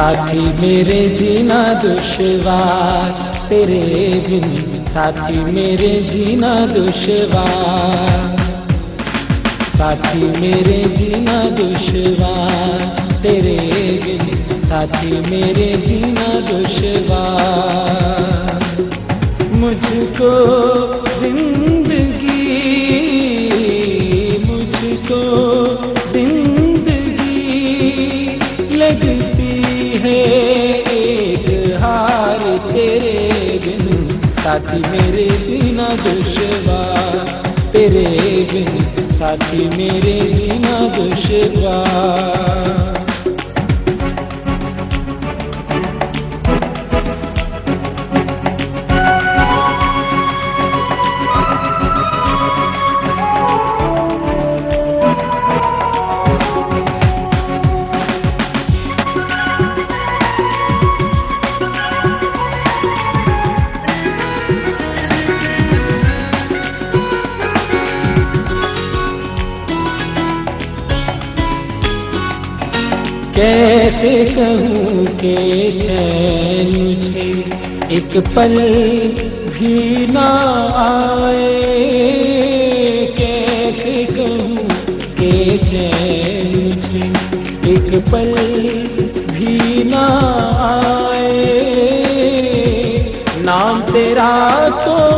साथी मेरे जीना दुश्वार। तेरे बिन साथी मेरे जीना दुश्वार। साथी मेरे जीना दुश्वार। तेरे बिन साथी मेरे जीना दुश्वार। मुझको ज़िंदगी मुझको ज़िंदगी लगती है एक हार तेरे बिन। साथी मेरे जीना दुश्वार, तेरे बिन। साथी मेरे जीना दुश्वार। कैसे कहूँ के चैन मुझे? एक पल भी ना आए। कैसे कहूँ के चैन मुझे? एक पल भी ना आए। नाम तेरा कोई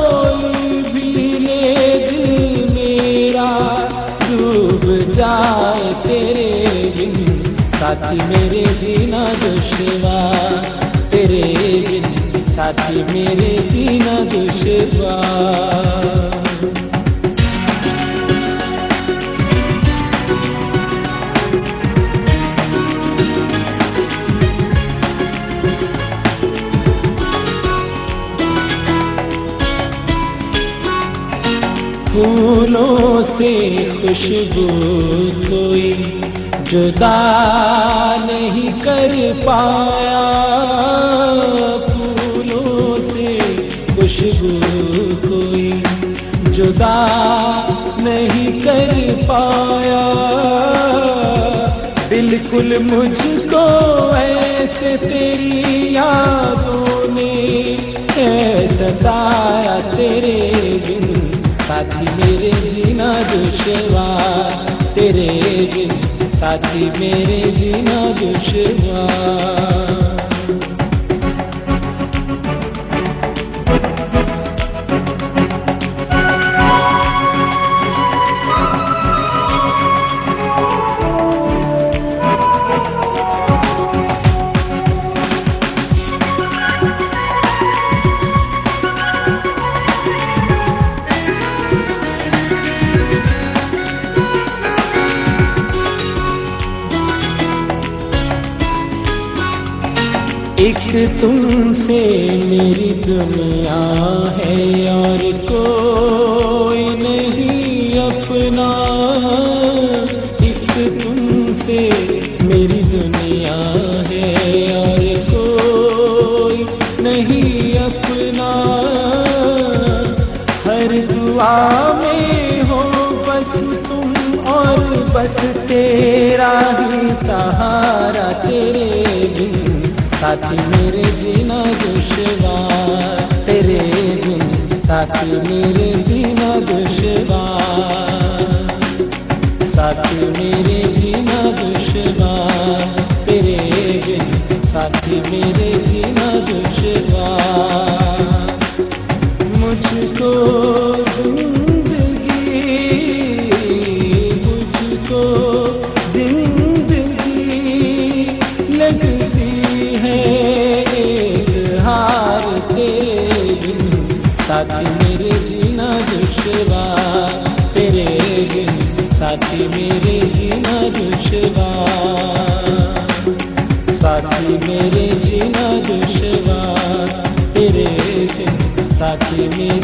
साथी मेरे जीना दुश्वार तेरे बिन साथी मेरे जीना दुश्वार फूलों से खुशबू कोई जुदा नहीं कर पाया फूलों से खुशबू कोई। जुदा नहीं कर पाया। बिल्कुल मुझको ऐसे तेरी यादों ने सताया तेरे बिन। साथी मेरे जीना दुश्वार, तेरे बिन साथी मेरे जीना दुश्वार एक तुमसे मेरी दुनिया है और कोई नहीं अपना। एक तुमसे मेरी दुनिया है और कोई नहीं अपना। हर दुआ में हो बस तुम और बस तेरा ही सहारा तेरे बिन। साथी मेरे जीना दुश्वार। तेरे बिन साथी मेरे जीना दुश्वार। साथी मेरे जीना दुश्वार। तेरे बिन साथी मेरे जीना दुश्वार। मुझको साथी मेरे जीना दुश्वा। तेरे साथी मेरे जीना दुश्वा। साथी मेरे जीना दुश्वा। तेरे साथी मेरे